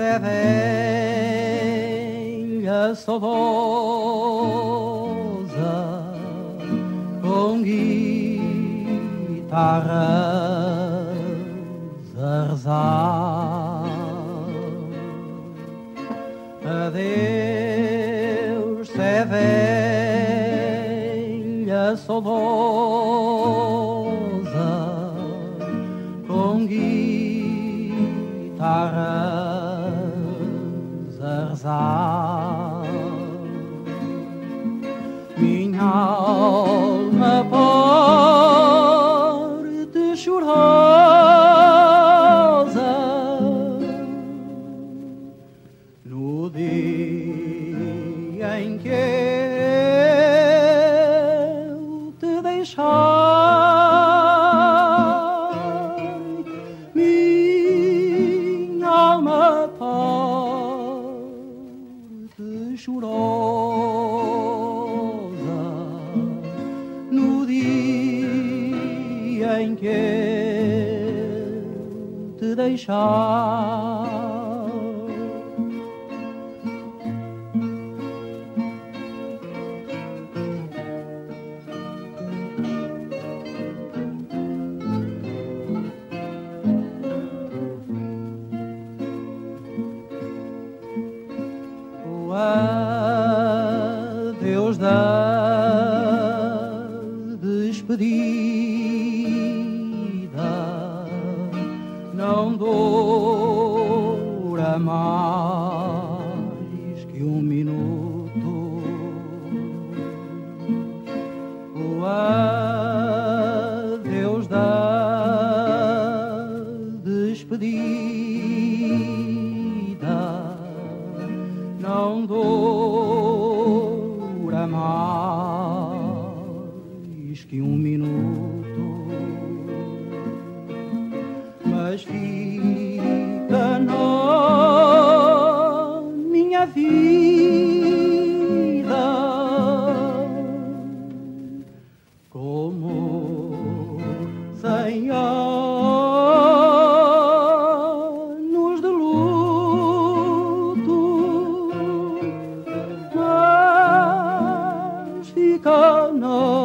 Velha saudosa com guitarras a rezar. Adeus, Sé velha rezar. Minha alma chorosa no dia em que te deixar. Da despedida não dura mais que um mais que um minuto, mas fica na minha vida como cem anos mas